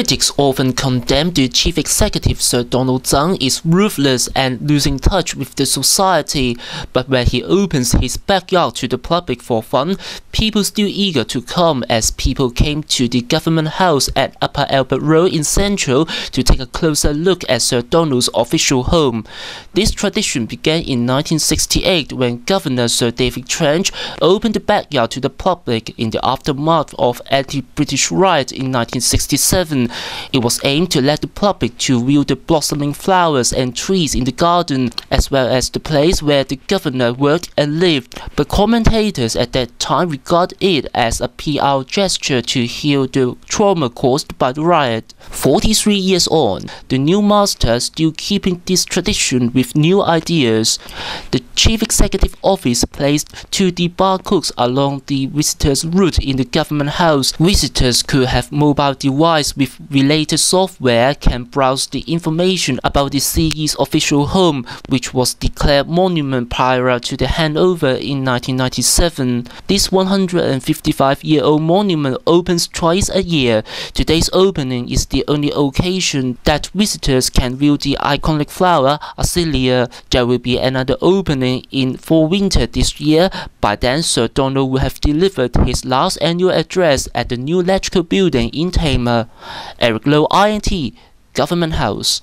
Critics often condemn the chief executive Sir Donald Tsang is ruthless and losing touch with the society, but when he opens his backyard to the public for fun, people still eager to come as people came to the government house at Upper Albert Road in Central to take a closer look at Sir Donald's official home. This tradition began in 1968 when Governor Sir David Trench opened the backyard to the public in the aftermath of anti-British riots in 1967 it was aimed to let the public to view the blossoming flowers and trees in the garden, as well as the place where the governor worked and lived. But commentators at that time regarded it as a PR gesture to heal the trauma caused by the riot. 43 years on, the new master still keeping this tradition with new ideas. The chief executive office placed 2D codes along the visitors' route in the government house. Visitors could have mobile device with related software can browse the information about the CE's official home, which was declared monument prior to the handover in 1997. This 155-year-old monument opens twice a year. Today's opening is the only occasion that visitors can view the iconic flower, Azalea. There will be another opening in fall winter this year. By then, Sir Donald will have delivered his last annual address at the new electrical building in Tamar. Eric Low, INT, Government House.